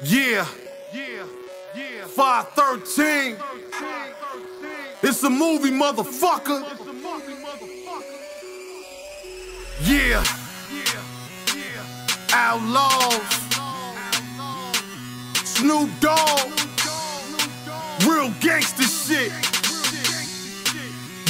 Yeah. Yeah. Yeah. 513. It's a movie, motherfucker. Yeah. Yeah. Yeah. Outlawz. Snoop Dogg. Real gangster shit.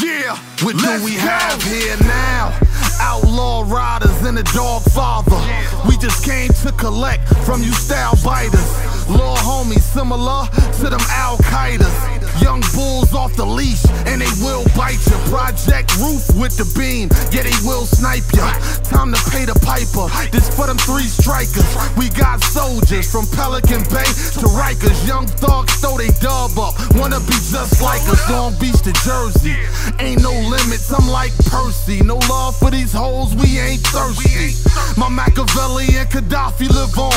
Yeah. What do we have here now? Outlaw riders and a dog father. We just came to collect from you style biters. Law homies similar to them Al Qaeda's. Young bulls off the leash, and they will bite you. Project roof with the beam, yeah, they snipe ya. Time to pay the piper. This for them three strikers. We got soldiers from Pelican Bay to Rikers. Young thugs throw they dub up. Wanna be just like us, Long Beach to Jersey. Ain't no limits, I'm like Percy. No love for these hoes, we ain't thirsty. My Machiavelli and Gaddafi live on.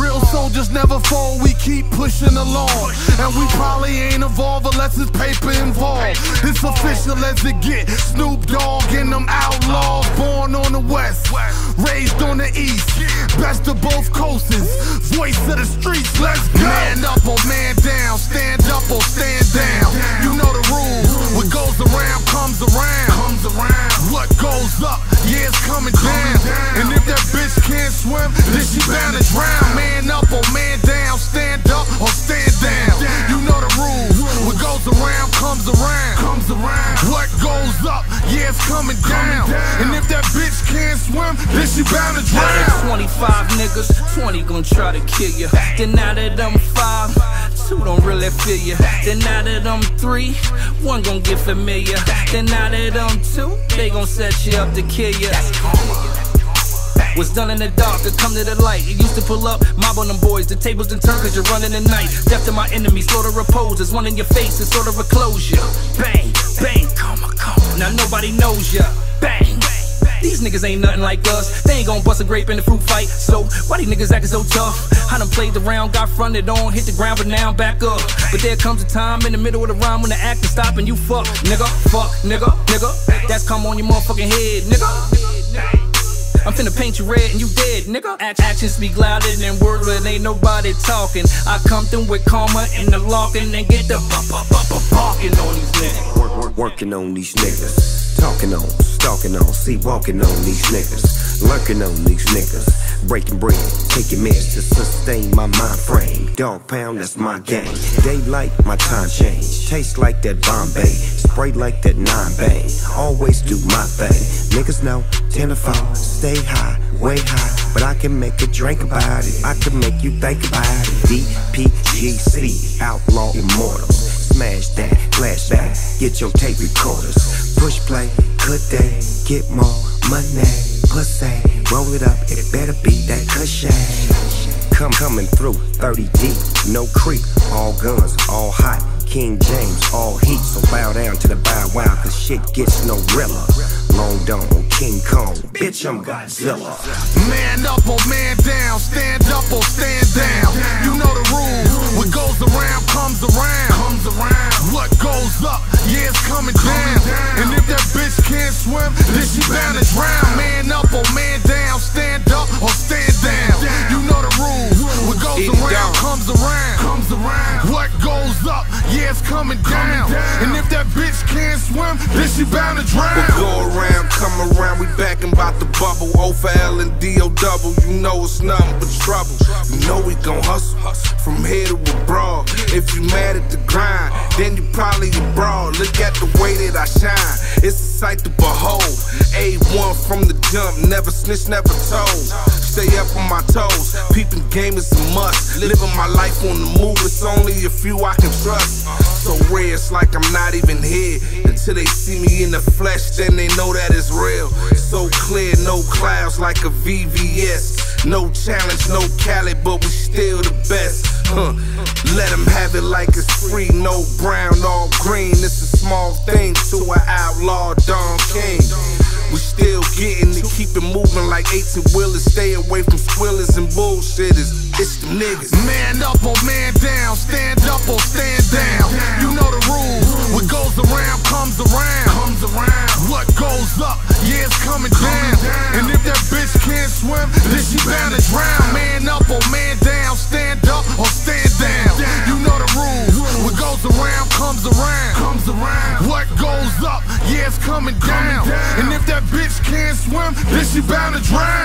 Real soldiers never fall, we keep pushing along. And we probably ain't evolved unless it's paper involved. It's official as it get. Snoop Dogg and them outlaws, born on the west, raised on the east. Best of both coasts, voice of the streets. Let's go. Man up or man down, it's coming down. And if that bitch can't swim, then she bound to drown. 25 niggas, 20 gon' try to kill you. Then out of them five, two don't really feel you. Then out of them three, one gon' get familiar. Then out of them two, they gon' set you up to kill you. What's done in the dark could come to the light. It used to pull up, mob on them boys. The tables done turn cause you're running the night. Death to my enemies, to repose. There's one in your face, it's sort of a closure. Bang, bang, come on, come. Now nobody knows ya. Bang. These niggas ain't nothing like us. They ain't gon' bust a grape in the fruit fight. So why these niggas acting so tough? I done played the round, got fronted on, hit the ground, but now I'm back up. But there comes a time in the middle of the rhyme when the acting stop and you fuck, nigga, fuck, nigga, nigga. That's come on your motherfucking head, nigga. I'm finna paint you red and you dead, nigga. Act actions speak louder than words, but ain't nobody talking. I come through with karma in the locking and get the bu- bu- bu- bu- barking on these niggas. Work, work, working on these niggas. Talking on, stalking on, see walking on these niggas. Lurking on these niggas. Breaking bread, taking meds to sustain my mind frame. Dog pound, that's my game. Daylight, my time change. Taste like that Bombay. Spray like that nine bang. Always do my thing. Niggas know, 10 to 4, stay high, way high. But I can make a drink about it. I can make you think about it. DPGC, outlaw immortal. Smash that, flashback, get your tape recorders. Push play, good day, get more money. Pussy, roll it up, it better be that cushion. Come coming through, 30 deep, no creep, all guns, all hot. King James, all heat, so bow down to the bow wow, cause shit gets no realer. Long Dome, King Kong, bitch, I'm Godzilla. Man up or man down, stand up or stand down. You know the rules. What goes around comes around. Comes around. What goes up, yeah, it's coming down. Come around, we back and bout to bubble. O for L and D O double, you know it's nothing but trouble. You know we gon' hustle from here to abroad. If you mad at the grind, then you probably abroad. Look at the way that I shine, it's a sight to behold. A1 from the jump, never snitch, never told. Stay up on my toes, peeping game is a must. Living my life on the move, it's only a few I can trust. So rare, it's like I'm not even here until they see me in the flesh, then they know that it's real. So clear, no clouds like a VVS. No challenge, no Cali, but we still the best. Huh. Let them have it like it's free, no brown, all green. It's a small thing to an outlaw Don King. We still getting it, keep it moving like 18 wheelers. Stay away from squillers and bullshitters. It's the niggas. Man up or man down, stand up or stand down. You know the rules. What goes around drown.